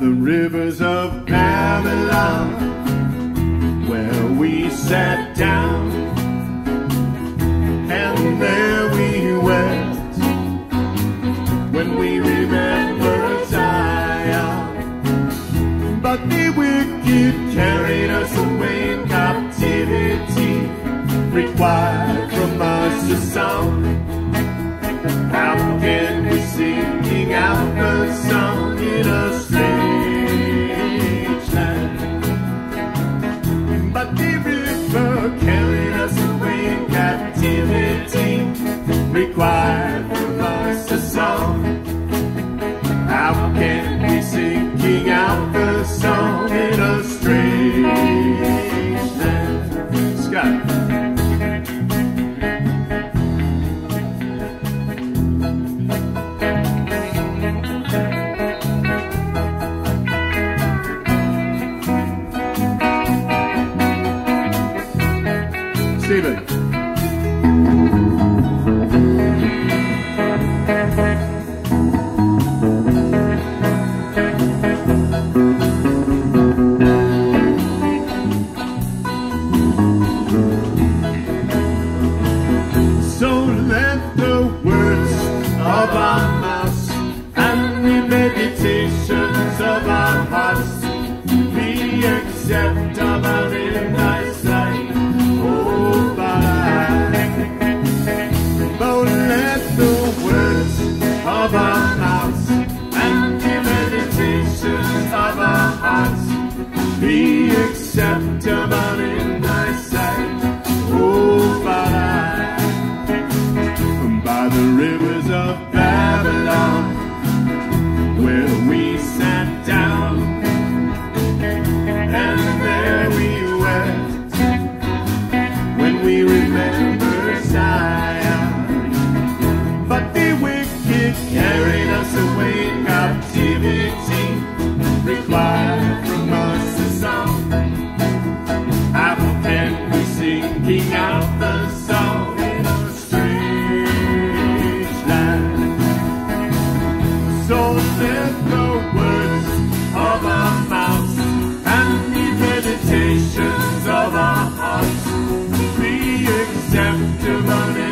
the rivers of Babylon, where we sat down limiting required for us to solve. How can we sing out the song in a strange sky? Stephen. moment.